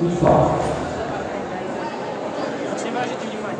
do sol. Você vai ajudar demais,